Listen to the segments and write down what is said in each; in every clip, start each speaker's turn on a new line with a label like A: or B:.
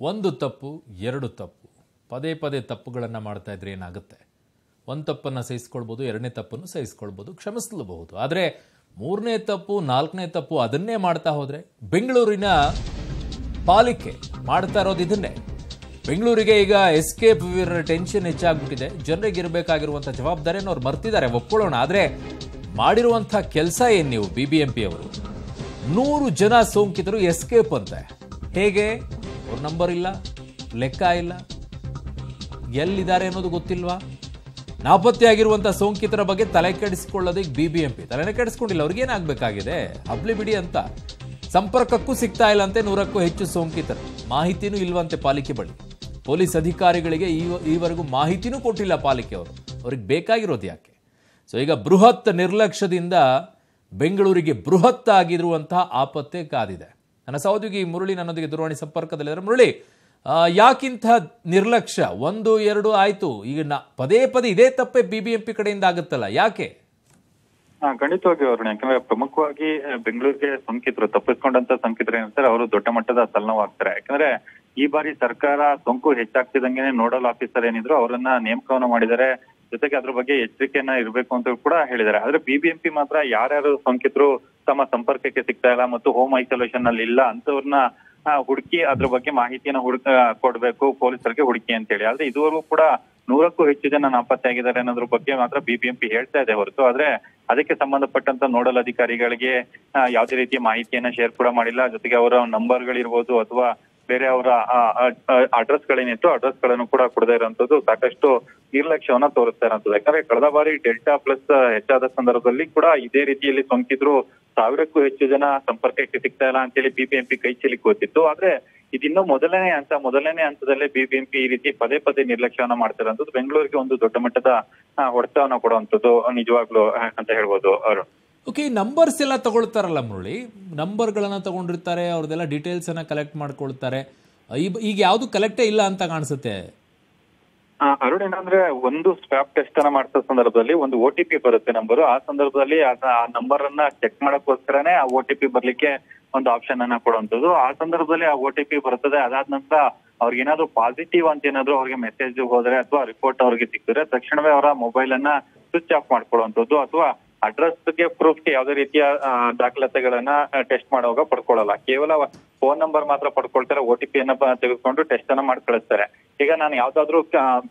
A: ಒಂದು ತಪ್ಪು, ಎರಡು ತಪ್ಪು. ಪದೇ ಪದೇ ತಪ್ಪುಗಳನ್ನು ಮಾಡ್ತಾ ಇದ್ರೆ ಏನಾಗುತ್ತೆ? ಒಂದು ತಪ್ಪನ್ನು ಸಹಿಸ್ಕೊಳ್ಬೋದು, ಎರಡನೇ ತಪ್ಪನ್ನು ಸಹಿಸ್ಕೊಳ್ಬೋದು ಕ್ಷಮಿಸಲಬಹುದು ಆದರೆ ಮೂರನೇ ತಪ್ಪು, ನಾಲ್ಕನೇ ತಪ್ಪು ಅದನ್ನೇ ಮಾಡ್ತಾ ಹೋದರೆ ಬೆಂಗಳೂರಿನ ಪಾಲಿಕೆ ಮಾಡ್ತಾ ಇರೋದು ಇದನ್ನೇ. ಬೆಂಗಳೂರಿಗೆ ಈಗ ಎಸ್ಕೇಪ್ ಟೆನ್ಷನ್ ಹೆಚ್ಚಾಗ್ಬಿಟ್ಟಿದೆ. ಜನರಿಗೆ ಇರಬೇಕಾಗಿರುವಂಥ ಜವಾಬ್ದಾರಿಯನ್ನು ಅವ್ರು ಮರ್ತಿದ್ದಾರೆ, ಒಪ್ಕೊಳ್ಳೋಣ. ಆದರೆ ಮಾಡಿರುವಂಥ ಕೆಲಸ ಏನು ನೀವು ಬಿ ಬಿ ಎಂ ಪಿ ಅವರು? ನೂರು ಜನ ಸೋಂಕಿತರು ಎಸ್ಕೇಪ್ ಅಂತೆ. ಹೇಗೆ? ಅವ್ರ ನಂಬರ್ ಇಲ್ಲ, ಲೆಕ್ಕ ಇಲ್ಲ. ಎಲ್ಲಿದ್ದಾರೆ ಅನ್ನೋದು ಗೊತ್ತಿಲ್ವಾ? ನಾಪತ್ತೆಯಾಗಿರುವಂಥ ಸೋಂಕಿತರ ಬಗ್ಗೆ ತಲೆ ಕೆಡಿಸಿಕೊಳ್ಳೋದಕ್ಕೆ ಬಿ ಬಿ ಎಂ ಪಿ ತಲೆನೇ ಕೆಡಿಸ್ಕೊಂಡಿಲ್ಲ ಅವ್ರಿಗೇನಾಗಬೇಕಾಗಿದೆ ಹಬ್ಲಿ ಬಿಡಿ ಅಂತ. ಸಂಪರ್ಕಕ್ಕೂ ಸಿಗ್ತಾ ಇಲ್ಲ ಅಂತೆ, ನೂರಕ್ಕೂ ಹೆಚ್ಚು ಸೋಂಕಿತರು. ಮಾಹಿತಿನೂ ಇಲ್ವಂತೆ ಪಾಲಿಕೆ ಬಳಿ. ಪೊಲೀಸ್ ಅಧಿಕಾರಿಗಳಿಗೆ ಈ ಈವರೆಗೂ ಮಾಹಿತಿನೂ ಕೊಟ್ಟಿಲ್ಲ ಪಾಲಿಕೆ ಅವರು. ಅವ್ರಿಗೆ ಬೇಕಾಗಿರೋದು ಯಾಕೆ? ಸೊ ಈಗ ಬೃಹತ್ ನಿರ್ಲಕ್ಷ್ಯದಿಂದ ಬೆಂಗಳೂರಿಗೆ ಬೃಹತ್ ಆಗಿರುವಂತಹ ಆಪತ್ತೆ ಕಾದಿದೆ. ನನ್ನ ಸಹೋದ್ಯೋಗಿ ಮುರಳಿ ನನ್ನೊಂದಿಗೆ ದೂರವಾಣಿ ಸಂಪರ್ಕದಲ್ಲಿದ್ದಾರೆ ಮುರಳಿ ಯಾಕಿಂಥ ನಿರ್ಲಕ್ಷ್ಯ? ಒಂದು, ಎರಡು ಆಯ್ತು. ಈಗ ಪದೇ ಪದೇ ಇದೇ ತಪ್ಪೆ ಬಿಬಿಎಂಪಿ ಕಡೆಯಿಂದ ಆಗುತ್ತಲ್ಲ, ಯಾಕೆ?
B: ಖಂಡಿತವಾಗಿ ಅವರು ಯಾಕಂದ್ರೆ ಪ್ರಮುಖವಾಗಿ ಬೆಂಗಳೂರಿಗೆ ಸೋಂಕಿತರು, ತಪ್ಪಿಸ್ಕೊಂಡಂತ ಸೋಂಕಿತರು ಏನಂತಾರೆ ಅವರು ದೊಡ್ಡ ಮಟ್ಟದ ತಲೆನೋವಾಗ್ತಾರೆ ಯಾಕಂದ್ರೆ ಈ ಬಾರಿ ಸರ್ಕಾರ ಸೋಂಕು ಹೆಚ್ಚಾಗ್ತಿದಂಗೆ ನೋಡಲ್ ಆಫೀಸರ್ ಏನಿದ್ರು ಅವರನ್ನ ನೇಮಕವನ್ನು ಮಾಡಿದ್ದಾರೆ. ಜೊತೆಗೆ ಅದ್ರ ಬಗ್ಗೆ ಎಚ್ಚರಿಕೆಯನ್ನ ಇರಬೇಕು ಅಂತ ಕೂಡ ಹೇಳಿದ್ದಾರೆ. ಆದ್ರೆ ಬಿಬಿಎಂಪಿ ಮಾತ್ರ ಯಾರ್ಯಾರು ಸೋಂಕಿತರು ತಮ್ಮ ಸಂಪರ್ಕಕ್ಕೆ ಸಿಗ್ತಾ ಇಲ್ಲ ಮತ್ತು ಹೋಮ್ ಐಸೋಲೇಷನ್ ಅಲ್ಲಿ ಇಲ್ಲ ಅಂತವ್ರನ್ನ ಹುಡುಕಿ ಅದ್ರ ಬಗ್ಗೆ ಮಾಹಿತಿಯನ್ನ ಹುಡುಕ ಕೊಡ್ಬೇಕು, ಪೊಲೀಸರಿಗೆ ಹುಡುಕಿ ಅಂತ ಹೇಳಿ ಆದ್ರೆ ಇದುವರೆಗೂ ಕೂಡ ನೂರಕ್ಕೂ ಹೆಚ್ಚು ಜನ ನಾಪತ್ತೆ ಆಗಿದ್ದಾರೆ ಅನ್ನೋದ್ರ ಬಗ್ಗೆ ಮಾತ್ರ ಬಿಬಿಎಂಪಿ ಹೇಳ್ತಾ ಇದೆ ಹೊರತು. ಆದ್ರೆ ಅದಕ್ಕೆ ಸಂಬಂಧಪಟ್ಟಂತ ನೋಡಲ್ ಅಧಿಕಾರಿಗಳಿಗೆ ಯಾವುದೇ ರೀತಿಯ ಮಾಹಿತಿಯನ್ನ ಶೇರ್ ಕೂಡ ಮಾಡಿಲ್ಲ. ಜೊತೆಗೆ ಅವರ ನಂಬರ್ಗಳಿರ್ಬೋದು ಅಥವಾ ಬೇರೆ ಅವರ ಅಡ್ರೆಸ್ ಗಳೇನಿತ್ತು ಅಡ್ರೆಸ್ಗಳನ್ನು ಕೂಡ ಕೊಡದೇ ಇರುವಂತದ್ದು ಸಾಕಷ್ಟು ನಿರ್ಲಕ್ಷ್ಯವನ್ನ ತೋರಿಸ್ತಾ ಇರುವಂತದ್ದು ಯಾಕಂದ್ರೆ ಕಳೆದ ಬಾರಿ ಡೆಲ್ಟಾ ಪ್ಲಸ್ ಹೆಚ್ಚಾದ ಸಂದರ್ಭದಲ್ಲಿ ಕೂಡ ಇದೇ ರೀತಿಯಲ್ಲಿ ಸೋಂಕಿದ್ರು ಸಾವಿರಕ್ಕೂ ಹೆಚ್ಚು ಜನ ಸಂಪರ್ಕಕ್ಕೆ ಸಿಗ್ತಾ ಇಲ್ಲ ಅಂತೇಳಿ ಬಿಬಿಎಂಪಿ ಕೈ ಕೂತಿತ್ತು. ಆದ್ರೆ ಇದಿನ್ನು ಮೊದಲನೇ ಹಂತ, ಮೊದಲನೇ ಹಂತದಲ್ಲೇ ಬಿಬಿಎಂಪಿ ಈ ರೀತಿ ಪದೇ ಪದೇ ನಿರ್ಲಕ್ಷ್ಯವನ್ನ ಮಾಡ್ತಿರೋದು ಬೆಂಗಳೂರಿಗೆ ಒಂದು ದೊಡ್ಡ ಮಟ್ಟದ ಹೊಡೆತವನ್ನ ಕೊಡುವಂತದ್ದು ನಿಜವಾಗ್ಲು ಅಂತ ಹೇಳ್ಬೋದು ಅವರು.
A: ಓಕೆ ಈ ನಂಬರ್ಸ್ ಎಲ್ಲ ತಗೊಳ್ತಾರಲ್ಲ ಮುರಳಿ. ನಂಬರ್ಗಳನ್ನು ತಗೊಂಡಿರ್ತಾರೆ, ಅವ್ರದ್ದೆಲ್ಲ ಡೀಟೇಲ್ಸ್ ಅನ್ನ ಕಲೆಕ್ಟ್ ಮಾಡ್ಕೊಳ್ತಾರೆ. ಈಗ ಯಾವುದು ಕಲೆಕ್ಟೇ ಇಲ್ಲ ಅಂತ ಕಾಣಿಸುತ್ತೆ?
B: ಅರುಣ್, ಏನಂದ್ರೆ ಒಂದು ಸ್ವಾಪ್ ಟೆಸ್ಟ್ ಅನ್ನ ಮಾಡಿಸೋ ಸಂದರ್ಭದಲ್ಲಿ ಒಂದು ಓ ಟಿ ಪಿ ಬರುತ್ತೆ ನಂಬರ್ ಆ ಸಂದರ್ಭದಲ್ಲಿ ಆ ನಂಬರ್ ಅನ್ನ ಚೆಕ್ ಮಾಡಕ್ಕೋಸ್ಕರನೇ ಆ ಓ ಟಿ ಪಿ ಬರ್ಲಿಕ್ಕೆ ಒಂದು ಆಪ್ಷನ್ ಅನ್ನ ಕೊಡುವಂತದ್ದು ಆ ಸಂದರ್ಭದಲ್ಲಿ ಆ ಓ ಟಿ ಪಿ ಬರ್ತದೆ, ಅದಾದ ನಂತರ ಅವ್ರಿಗೆ ಏನಾದ್ರು ಪಾಸಿಟಿವ್ ಅಂತ ಏನಾದ್ರು ಅವ್ರಿಗೆ ಮೆಸೇಜ್ ಹೋದ್ರೆ ಅಥವಾ ರಿಪೋರ್ಟ್ ಅವ್ರಿಗೆ ಸಿಕ್ಕಿದ್ರೆ ತಕ್ಷಣವೇ ಅವರ ಮೊಬೈಲ್ ಅನ್ನ ಸ್ವಿಚ್ ಆಫ್ ಮಾಡ್ಕೊಳ್ಳುವಂತದ್ದು ಅಥವಾ ಅಡ್ರೆಸ್ಗೆ ಪ್ರೂಫ್ಗೆ ಯಾವುದೇ ರೀತಿಯ ದಾಖಲಾತಿಗಳನ್ನ ಟೆಸ್ಟ್ ಮಾಡುವಾಗ ಪಡ್ಕೊಳ್ಳಲ್ಲ. ಕೇವಲ ಫೋನ್ ನಂಬರ್ ಮಾತ್ರ ಪಡ್ಕೊಳ್ತಾರೆ ಓ ಟಿ ಪಿ ಅನ್ನ ತೆಗೆದುಕೊಂಡು ಟೆಸ್ಟ್ ಅನ್ನ ಮಾಡಿ ಕಳಿಸ್ತಾರೆ. ಈಗ ನಾನು ಯಾವ್ದಾದ್ರು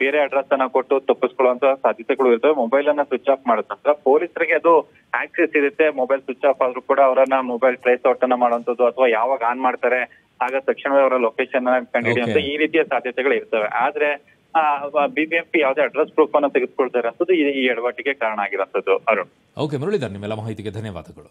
B: ಬೇರೆ ಅಡ್ರೆಸ್ ಅನ್ನ ಕೊಟ್ಟು ತಪ್ಪಿಸ್ಕೊಳ್ಳುವಂತ ಸಾಧ್ಯತೆಗಳು ಇರ್ತವೆ ಮೊಬೈಲ್ ಅನ್ನ ಸ್ವಿಚ್ ಆಫ್ ಮಾಡಿದ ನಂತರ ಪೊಲೀಸರಿಗೆ ಅದು ಆಕ್ಸೆಸ್ ಇರುತ್ತೆ ಮೊಬೈಲ್ ಸ್ವಿಚ್ ಆಫ್ ಆದ್ರೂ ಕೂಡ ಅವರನ್ನ ಮೊಬೈಲ್ ಟ್ರೇಸ್ ಔಟ್ ಅನ್ನ ಮಾಡುವಂತದ್ದು ಅಥವಾ ಯಾವಾಗ ಆನ್ ಮಾಡ್ತಾರೆ ಆಗ ತಕ್ಷಣವೇ ಅವರ ಲೊಕೇಶನ್ ಕಂಡುಹಿಡಿಯುವಂತ
A: Okay.
B: ಈ ರೀತಿಯ ಸಾಧ್ಯತೆಗಳು ಇರ್ತವೆ. ಆದ್ರೆ ಬಿಬಿಎಂಪಿ ಯಾವುದೇ ಅಡ್ರೆಸ್ ಪ್ರೂಫ್ ಅನ್ನು ತೆಗೆದುಕೊಳ್ತಾ ಇರೋಂಥದ್ದು ಈ ಎಡವಟ್ಟಿಗೆ ಕಾರಣ ಆಗಿರೋಂಥದ್ದು ಅರುಣ್.
A: ಓಕೆ ಮುರಳೀಧರ್, ನಿಮ್ಮೆಲ್ಲ ಮಾಹಿತಿಗೆ ಧನ್ಯವಾದಗಳು.